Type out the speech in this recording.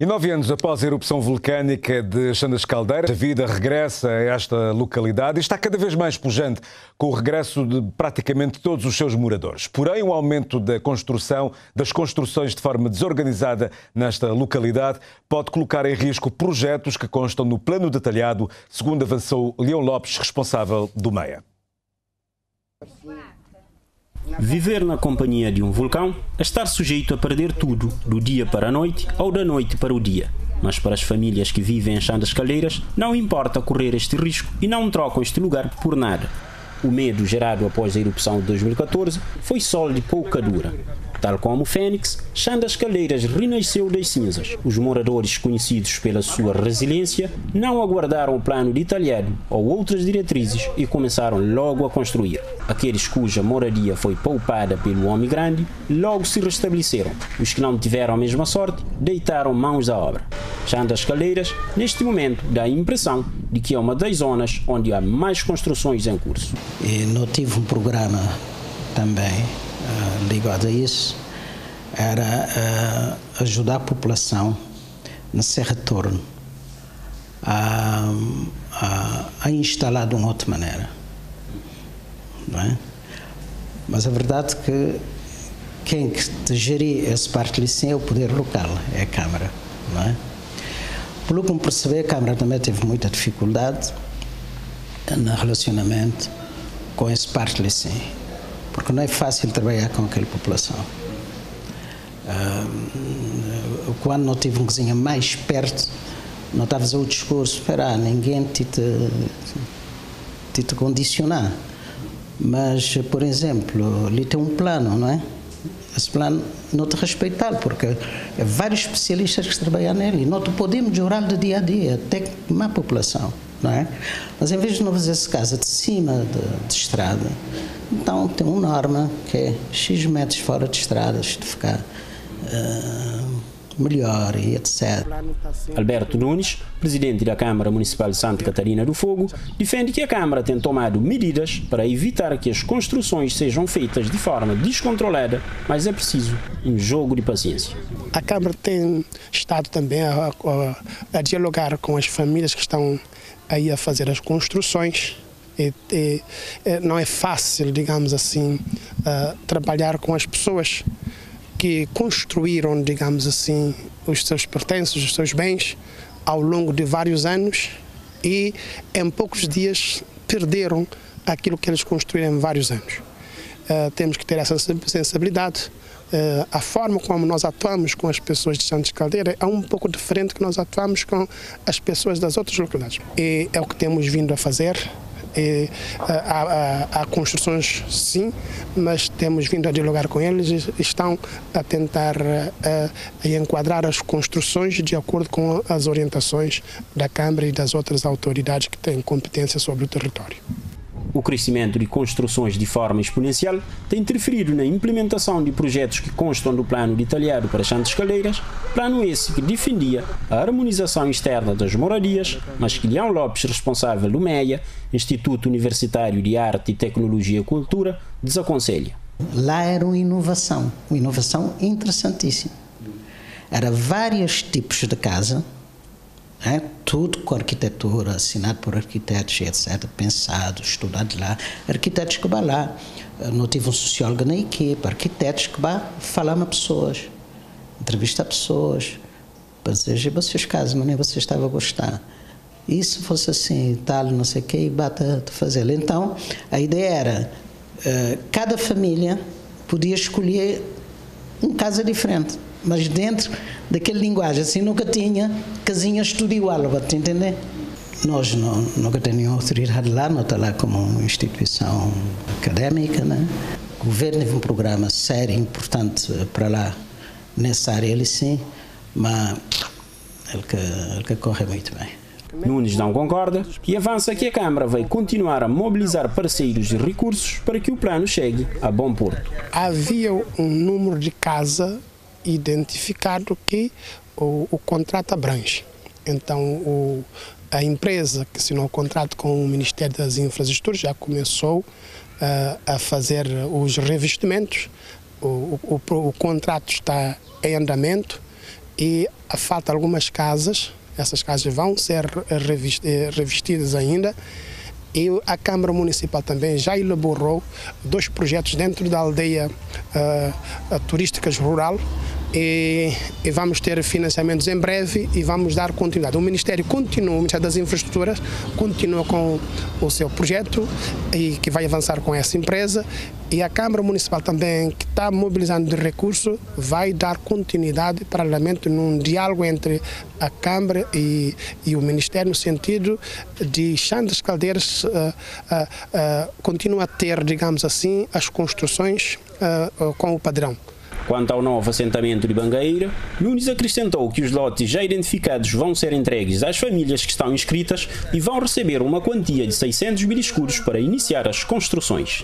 E nove anos após a erupção vulcânica de Chandas Caldeiras, a vida regressa a esta localidade e está cada vez mais pujante com o regresso de praticamente todos os seus moradores. Porém, o aumento da construção, das construções de forma desorganizada nesta localidade, pode colocar em risco projetos que constam no plano detalhado, segundo avançou Leão Lopes, responsável do MEIA. Viver na companhia de um vulcão é estar sujeito a perder tudo, do dia para a noite ou da noite para o dia. Mas para as famílias que vivem em Chão das Caldeiras, não importa correr este risco e não trocam este lugar por nada. O medo gerado após a erupção de 2014 foi sol de pouca dura. Tal como o Fênix, Chã das Calheiras renasceu das cinzas. Os moradores, conhecidos pela sua resiliência, não aguardaram o plano detalhado ou outras diretrizes e começaram logo a construir. Aqueles cuja moradia foi poupada pelo homem grande logo se restabeleceram. Os que não tiveram a mesma sorte deitaram mãos à obra. Chã das Calheiras, neste momento, dá a impressão de que é uma das zonas onde há mais construções em curso. E não tive um programa também uh, ligado a isso era uh, ajudar a população nesse retorno a, a, a, instalar de uma outra maneira. Não é? Mas a verdade é que quem que gerir esse parte licem é o poder local, é a Câmara. Não é? Pelo que me perceber, a Câmara também teve muita dificuldade no relacionamento com esse parte licem porque não é fácil trabalhar com aquela população. Uh, quando não tive uma cozinha mais perto, não estava a fazer o discurso, espera, ninguém te, te, te, condicionar. Mas, por exemplo, ali tem um plano, não é? Esse plano não te respeitar, porque é vários especialistas que trabalham nele. Não te podemos jurar do dia a dia, até uma população, não é? Mas em vez de não fazer essa casa de cima de, de estrada, então tem uma norma que é X metros fora de estradas, de ficar uh, melhor e etc. Alberto Nunes, presidente da Câmara Municipal de Santa Catarina do Fogo, defende que a Câmara tem tomado medidas para evitar que as construções sejam feitas de forma descontrolada, mas é preciso um jogo de paciência. A Câmara tem estado também a, a, a dialogar com as famílias que estão aí a fazer as construções e, e, não é fácil, digamos assim, uh, trabalhar com as pessoas que construíram, digamos assim, os seus pertences, os seus bens ao longo de vários anos e em poucos dias perderam aquilo que eles construíram em vários anos. Uh, temos que ter essa sensibilidade. Uh, a forma como nós atuamos com as pessoas de Santos Caldeira é um pouco diferente que nós atuamos com as pessoas das outras localidades. E é o que temos vindo a fazer é, há, há, há, construções, sim, mas temos vindo a dialogar com eles e estão a tentar a, a enquadrar as construções de acordo com as orientações da Câmara e das outras autoridades que têm competência sobre o território. O crescimento de construções de forma exponencial tem interferido na implementação de projetos que constam do plano detalhado para Santos Calheiras, plano esse que defendia a harmonização externa das moradias, mas que Leão Lopes, responsável do MEIA, Instituto Universitário de Arte Tecnologia e Cultura, desaconselha. Lá era uma inovação, uma inovação interessantíssima. Era vários tipos de casa, é, tudo com arquitetura, assinado por arquitetos, etc., pensado, estudado lá. Arquitetos que vão lá. Não tive um sociólogo na equipe, arquitetos que vão falar com pessoas, entrevistar pessoas, para dizer, vocês casam, nem você estava a gostar. E se fosse assim, tal, não sei o quê, e bata de fazer. Então, a ideia era, uh, cada família podia escolher uma casa diferente mas dentro daquela linguagem, assim nunca tinha casinhas tudo igual, está entender? Nós não, nunca temos autoridade lá, não está lá como uma instituição académica, né? O governo teve um programa sério, importante para lá, nessa área ele sim, mas ele que, ele que corre muito bem. Nunes não concorda e avança que a Câmara vai continuar a mobilizar parceiros e recursos para que o plano chegue a bom porto. Havia um número de casa identificado que o, o contrato abrange. Então, o, a empresa que assinou o contrato com o Ministério das Infraestruturas já começou uh, a fazer os revestimentos, o, o, o, contrato está em andamento e falta algumas casas, essas casas vão ser revestidas ainda e a Câmara Municipal também já elaborou dois projetos dentro da aldeia uh, turísticas rural e, e, vamos ter financiamentos em breve e vamos dar continuidade. O Ministério continua, o Ministério das Infraestruturas continua com o seu projeto e que vai avançar com essa empresa e a Câmara Municipal também, que está mobilizando de recursos, vai dar continuidade paralelamente num diálogo entre a Câmara e, e o Ministério no sentido de Xandas Caldeiras uh, uh, uh, continua a ter, digamos assim, as construções com o padrão. Quanto ao novo assentamento de Bangueira, Nunes acrescentou que os lotes já identificados vão ser entregues às famílias que estão inscritas e vão receber uma quantia de 600 mil escudos para iniciar as construções.